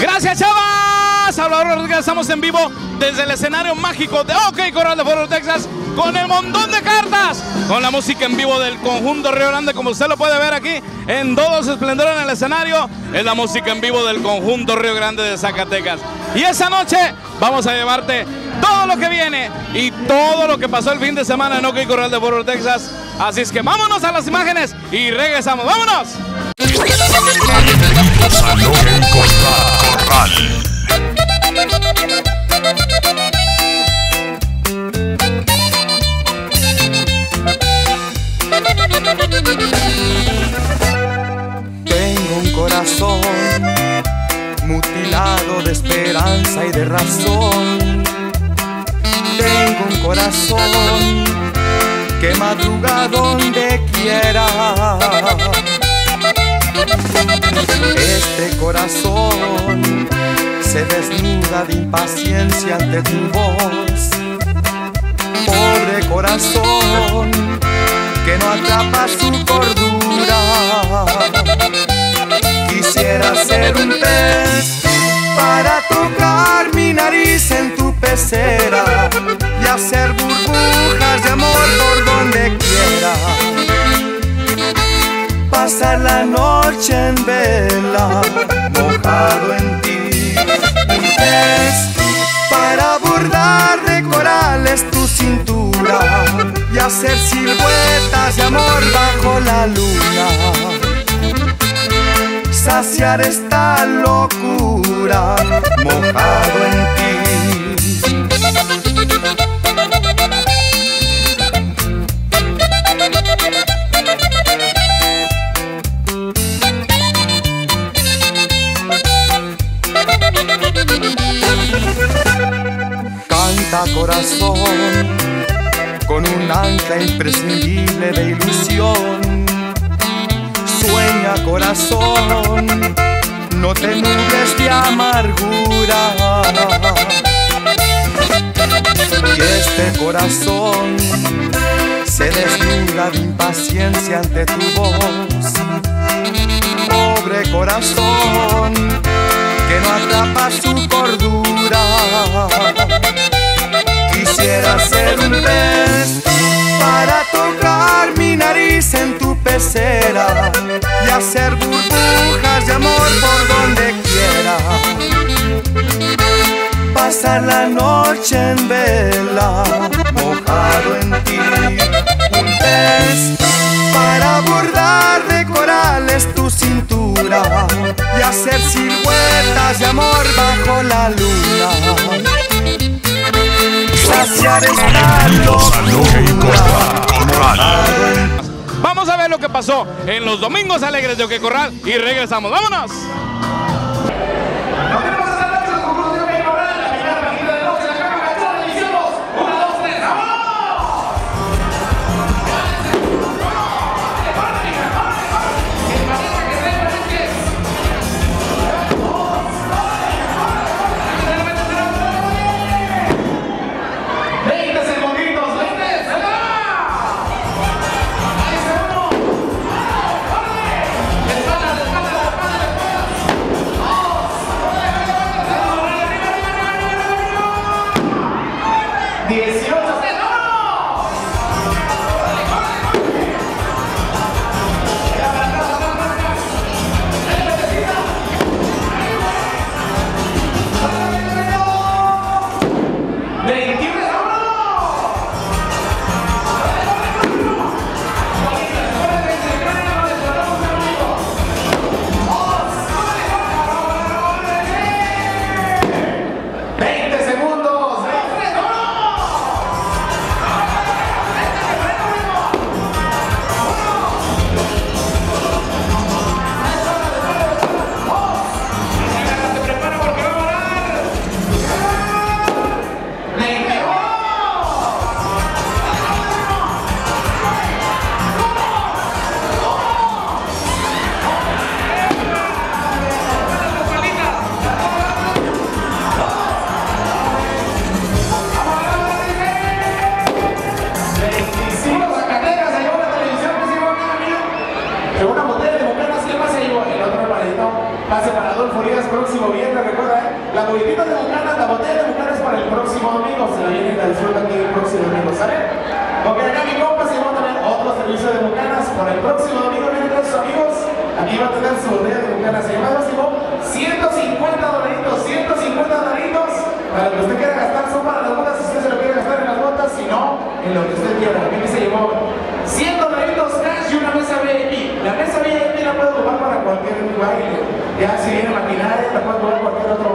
Gracias, chavas. Salvador Rodríguez, estamos en vivo desde el escenario mágico de OK Corral de Foro Texas con el montón de cartas, con la música en vivo del conjunto Río Grande, como usted lo puede ver aquí en todo su esplendor en el escenario, es la música en vivo del conjunto Río Grande de Zacatecas. Y esa noche vamos a llevarte todo lo que viene y todo lo que pasó el fin de semana en OK Corral de Foro Texas. Así es que vámonos a las imágenes y regresamos. ¡Vámonos! Tengo un corazón mutilado de esperanza y de razón. Tengo un corazón que madruga donde quiera. Este corazón se desnuda de impaciencia ante tu voz. Pobre corazón que no atrapa su cordura. Quisiera ser un pez para tocar mi nariz en tu pecera y hacer burbujas de amor por donde quiera. Pasar la noche en vela, mojado en para bordar de corales tu cintura y hacer siluetas de amor bajo la luna. Saciar esta locura mojado en Canta corazón con un ancla imprescindible de ilusión. Sueña corazón, no te nubes de amargura. Y este corazón se desnuda de impaciencia ante tu voz. Pobre corazón que no atrapa su cordura. Para tocar mi nariz en tu pecera y hacer burbujas de amor por donde quiera. Pasar la noche en vela, mojado en ti. Un pez para bordar de corales tu cintura y hacer siluetas de amor bajo la luna Vamos a ver lo que pasó en los domingos alegres de OK Corral y regresamos. ¡Vámonos! La bolletita de Bucanas, la botella de Bucanas para el próximo domingo. Se la vienen a disfrutar aquí el próximo domingo, ¿sale? Porque acá mi compa se va a tener otro servicio de Bucanas para el próximo domingo. Vienen sus amigos. Aquí va a tener su botella de Bucanas. Se llama máximo 150 dolaritos, 150 dolaritos. Para lo que usted quiera gastar son para las botas. Si usted se lo quiere gastar en las botas, si no, en lo que usted quiera. Aquí se llevó 100 dolaritos cash y una mesa VIP. La mesa VIP la puede ocupar para cualquier baile. Ya si viene hasta a cualquier otro